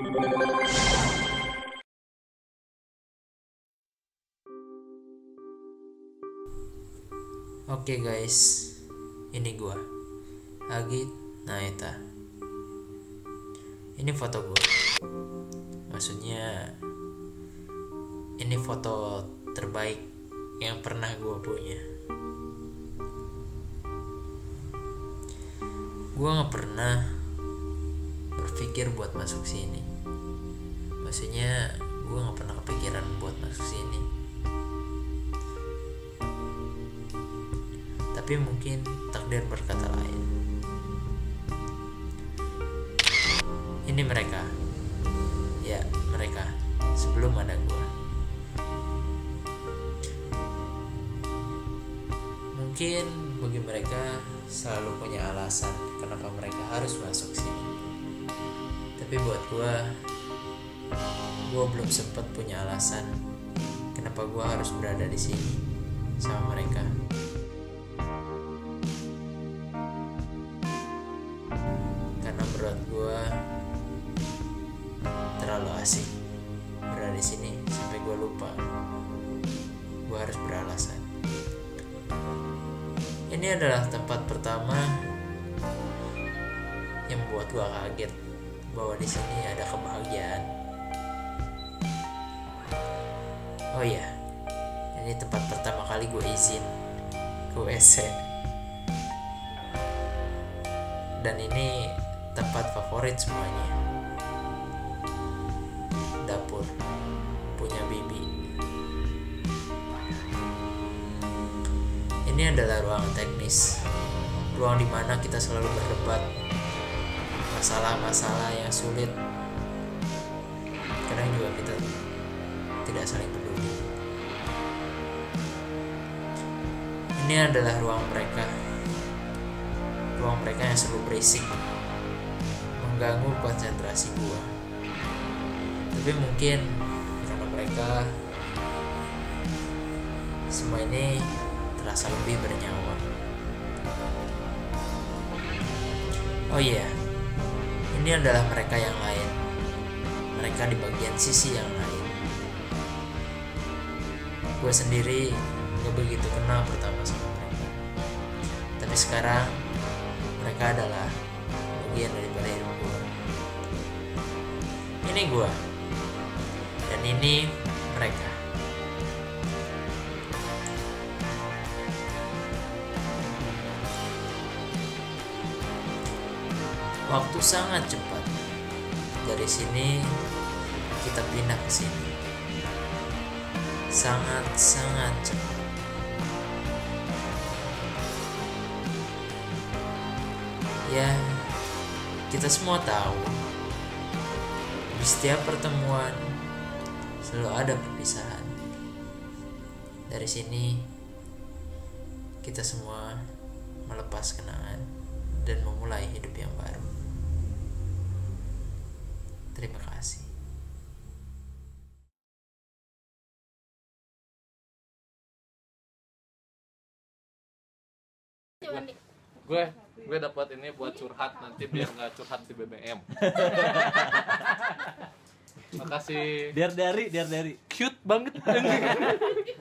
Oke guys, ini gua Agit Naeta. Ini foto gua. Maksudnya ini foto terbaik yang pernah gua punya. Gua nggak pernah berpikir buat masuk sini. Maksudnya gua nggak pernah kepikiran buat masuk sini. tapi mungkin takdir berkata lain. Ini mereka, ya mereka sebelum ada gua. Mungkin bagi mereka selalu punya alasan kenapa mereka harus masuk sini. Tapi buat gua, gua belum sempat punya alasan kenapa gua harus berada di sini sama mereka. karena berat gue terlalu asik berada di sini sampai gue lupa gue harus beralasan ini adalah tempat pertama yang membuat gue kaget bahwa di sini ada kebahagiaan oh iya. Ini tempat pertama kali gue izin ke WC dan ini tempat favorit semuanya. Dapur. Punya bibi. Ini adalah ruang teknis. Ruang di mana kita selalu berdebat. Masalah-masalah yang sulit. Kadang juga kita tidak saling ini adalah ruang mereka. Ruang mereka yang selalu berisik. Mengganggu konsentrasi gua. Tapi mungkin karena mereka semua ini terasa lebih bernyawa. Oh iya ini adalah mereka yang lain. Mereka di bagian sisi yang gue sendiri gak begitu kenal pertama sama mereka. Tapi sekarang mereka adalah bagian daripada hidup gue. Ini gue. Dan ini mereka. Waktu sangat cepat. Dari sini kita pindah ke sini sangat sangat cepat ya kita semua tahu. Di setiap pertemuan selalu ada perpisahan. Dari sini kita semua melepas kenangan dan memulai hidup yang baru. Terima kasih gue gue dapat ini buat curhat nanti biar nggak curhat di BBM makasih. Biar dari, biar dari. cute banget